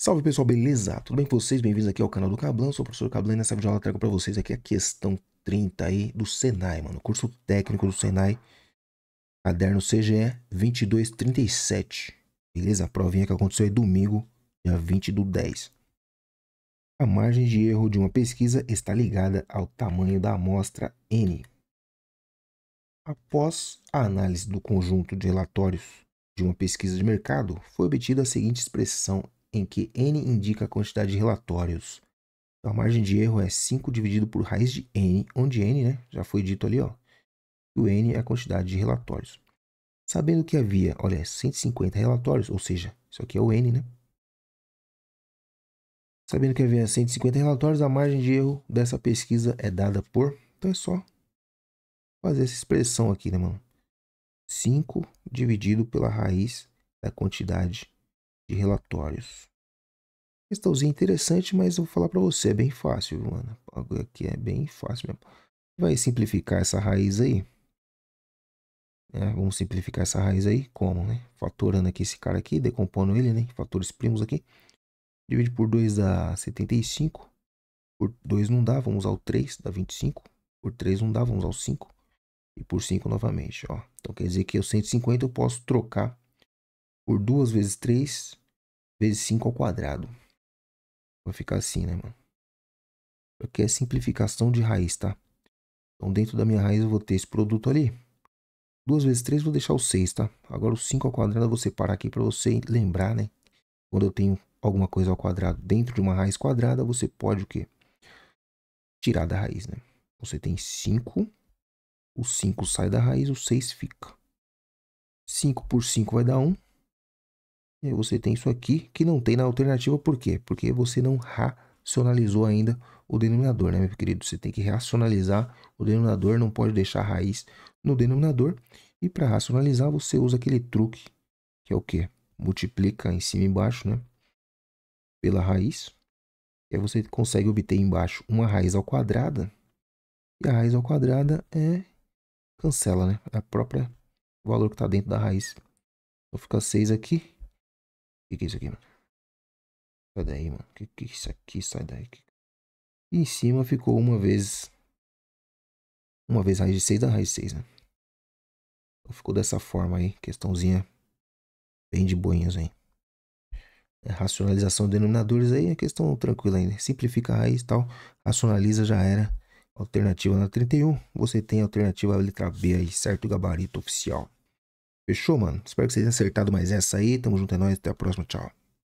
Salve pessoal, beleza? Tudo bem com vocês? Bem-vindos aqui ao canal do Cablan, sou o professor Cablan e nessa videoaula trago para vocês aqui a questão 30 aí do Senai, mano. Curso técnico do Senai, caderno CGE 2237. Beleza? A provinha que aconteceu aí domingo, dia 20 do 10. A margem de erro de uma pesquisa está ligada ao tamanho da amostra N. Após a análise do conjunto de relatórios de uma pesquisa de mercado, foi obtida a seguinte expressão em que n indica a quantidade de relatórios. Então, a margem de erro é 5 dividido por raiz de n, onde n, né, já foi dito ali, ó, o n é a quantidade de relatórios. Sabendo que havia, olha, 150 relatórios, ou seja, isso aqui é o n, né? Sabendo que havia 150 relatórios, a margem de erro dessa pesquisa é dada por, então é só fazer essa expressão aqui, né, mano? 5 dividido pela raiz da quantidade de relatórios. Questãozinha interessante, mas eu vou falar para você, é bem fácil, mano. Aqui é bem fácil mesmo. Vai simplificar essa raiz aí. É, vamos simplificar essa raiz aí, como, né? Fatorando aqui esse cara aqui, decompondo ele, né? Fatores primos aqui. Divide por 2 dá 75. Por 2 não dá, vamos usar o 3, dá 25. Por 3 não dá, vamos usar o 5. E por 5 novamente, ó. Então quer dizer que o 150 eu posso trocar por 2 vezes 3 vezes 5 ao quadrado. Vai ficar assim, né, mano? Aqui é simplificação de raiz, tá? Então, dentro da minha raiz, eu vou ter esse produto ali. 2 vezes 3, vou deixar o 6, tá? Agora, o 5 ao quadrado, eu vou separar aqui para você lembrar, né? Quando eu tenho alguma coisa ao quadrado dentro de uma raiz quadrada, você pode o quê? Tirar da raiz, né? Você tem 5, o 5 sai da raiz, o 6 fica. 5 por 5 vai dar 1. E aí você tem isso aqui que não tem na alternativa, por quê? Porque você não racionalizou ainda o denominador, né, meu querido? Você tem que racionalizar o denominador, não pode deixar a raiz no denominador. E para racionalizar, você usa aquele truque, que é o quê? Multiplica em cima e embaixo, né? Pela raiz. E aí você consegue obter embaixo uma raiz ao quadrada. E a raiz ao quadrada é... Cancela, né? A própria valor que está dentro da raiz. Então fica 6 aqui que, que é isso aqui, mano? Sai daí, mano. Que que é isso aqui? Sai daí. E em cima ficou uma vez. Uma vez raiz de 6 da raiz de 6, né? Então ficou dessa forma aí. Questãozinha bem de boinhas aí. É, racionalização de denominadores aí é questão tranquila ainda. Simplifica a raiz e tal. Racionaliza já era. Alternativa na 31. Você tem a alternativa a letra B aí, certo? Gabarito oficial. Fechou, mano? Espero que vocês tenham acertado mais essa aí. Tamo junto, é nóis. Até a próxima. Tchau.